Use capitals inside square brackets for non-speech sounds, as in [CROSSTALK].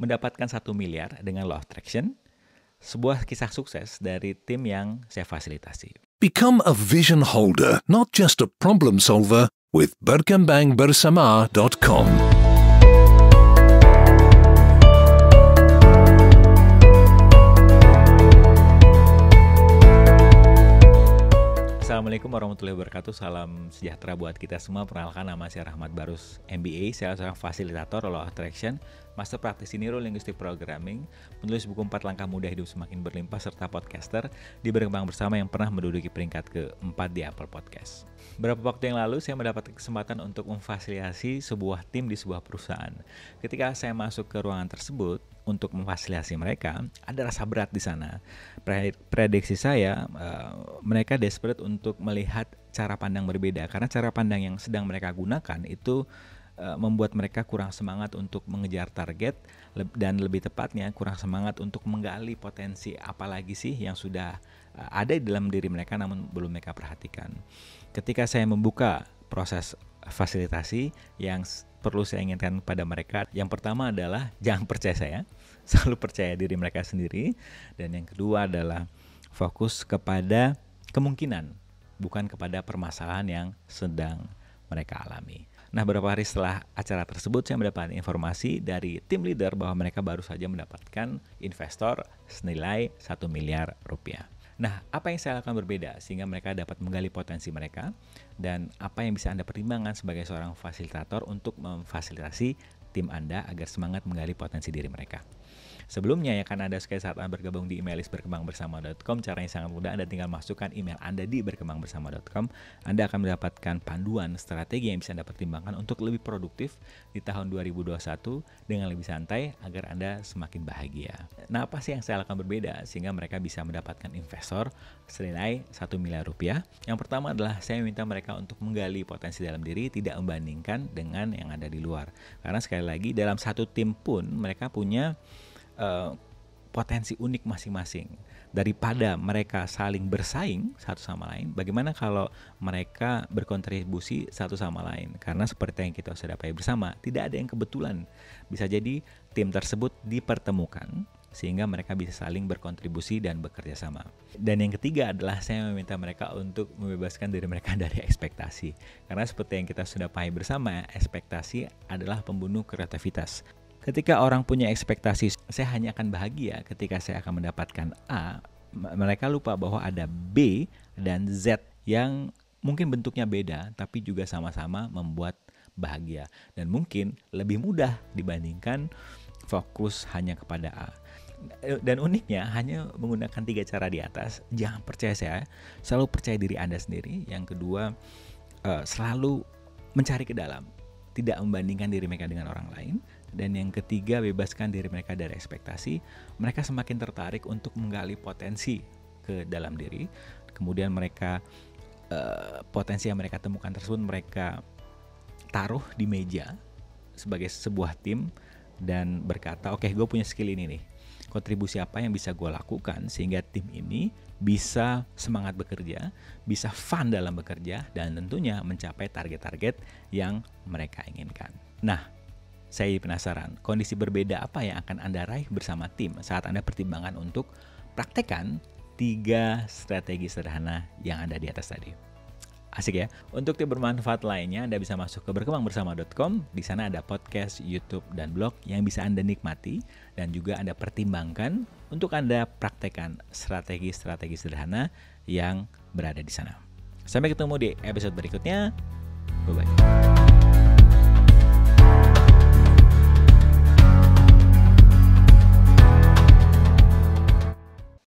mendapatkan satu miliar dengan Law of Attraction, sebuah kisah sukses dari tim yang saya fasilitasi. Become a vision holder, not just a problem solver with berkembangbersama.com. Assalamualaikum warahmatullahi wabarakatuh. Salam sejahtera buat kita semua. Perkenalkan nama saya Rahmat Barus MBA Saya seorang fasilitator Law Attraction Master praktisi Neurolinguistic Programming Penulis buku 4 Langkah Mudah Hidup Semakin Berlimpah Serta podcaster Di Berkembang Bersama yang pernah menduduki peringkat keempat di Apple Podcast. Beberapa waktu yang lalu saya mendapat kesempatan untuk memfasilitasi sebuah tim di sebuah perusahaan. Ketika saya masuk ke ruangan tersebut untuk memfasilitasi mereka, ada rasa berat di sana. Prediksi saya, uh, mereka desperate untuk melihat cara pandang berbeda karena cara pandang yang sedang mereka gunakan itu uh, membuat mereka kurang semangat untuk mengejar target dan lebih tepatnya kurang semangat untuk menggali potensi apalagi sih yang sudah uh, ada di dalam diri mereka namun belum mereka perhatikan. Ketika saya membuka proses fasilitasi yang perlu saya inginkan pada mereka. Yang pertama adalah [LAUGHS] jangan percaya saya, [LAUGHS] selalu percaya diri mereka sendiri. Dan yang kedua adalah fokus kepada kemungkinan, bukan kepada permasalahan yang sedang mereka alami. Nah, beberapa hari setelah acara tersebut, saya mendapat informasi dari tim leader bahwa mereka baru saja mendapatkan investor senilai 1 miliar rupiah. Nah, apa yang saya lakukan berbeda sehingga mereka dapat menggali potensi mereka dan apa yang bisa Anda pertimbangkan sebagai seorang fasilitator untuk memfasilitasi tim Anda agar semangat menggali potensi diri mereka. Sebelumnya ya kan Anda sekali saat Anda bergabung di emailis berkembangbersama.com Caranya sangat mudah. Anda tinggal masukkan email Anda di berkembangbersama.com Anda akan mendapatkan panduan strategi yang bisa Anda pertimbangkan untuk lebih produktif di tahun 2021 dengan lebih santai agar Anda semakin bahagia. Nah apa sih yang saya lakukan berbeda sehingga mereka bisa mendapatkan investor senilai 1 miliar rupiah? Yang pertama adalah saya minta mereka untuk menggali potensi dalam diri tidak membandingkan dengan yang ada di luar. Karena sekali lagi dalam satu tim pun mereka punya uh, potensi unik masing-masing daripada mereka saling bersaing satu sama lain bagaimana kalau mereka berkontribusi satu sama lain karena seperti yang kita sudah dapat bersama tidak ada yang kebetulan bisa jadi tim tersebut dipertemukan sehingga mereka bisa saling berkontribusi dan bekerja sama. Dan yang ketiga adalah saya meminta mereka untuk membebaskan diri mereka [LAUGHS] dari ekspektasi. Karena seperti yang kita sudah pahami bersama, ekspektasi adalah pembunuh kreativitas. Ketika orang punya ekspektasi, saya hanya akan bahagia ketika saya akan mendapatkan A, mereka lupa bahwa ada B dan Z yang mungkin bentuknya beda, tapi juga sama-sama membuat bahagia dan mungkin lebih mudah dibandingkan fokus hanya kepada A. Dan uniknya hanya menggunakan tiga cara di atas. Jangan percaya saya, selalu percaya diri Anda sendiri. Yang kedua, eh, selalu mencari ke dalam, tidak membandingkan diri mereka dengan orang lain dan yang ketiga bebaskan diri mereka dari ekspektasi. Mereka semakin tertarik untuk menggali potensi ke dalam diri. Kemudian mereka uh, potensi yang mereka temukan tersebut mereka taruh di meja sebagai sebuah tim dan berkata oke okay, gue punya skill ini nih. Kontribusi apa yang bisa gue lakukan sehingga tim ini bisa semangat bekerja, bisa fun dalam bekerja, dan tentunya mencapai target-target yang mereka inginkan. Nah, saya penasaran, kondisi berbeda apa yang akan Anda raih bersama tim saat Anda pertimbangkan untuk praktekkan tiga strategi sederhana yang ada di atas tadi. Asik ya. Untuk tips bermanfaat lainnya, Anda bisa masuk ke berkembangbersama.com. Di sana ada podcast, YouTube, dan blog yang bisa Anda nikmati dan juga Anda pertimbangkan untuk Anda praktekkan strategi-strategi sederhana yang berada di sana. Sampai ketemu di episode berikutnya. Bye bye.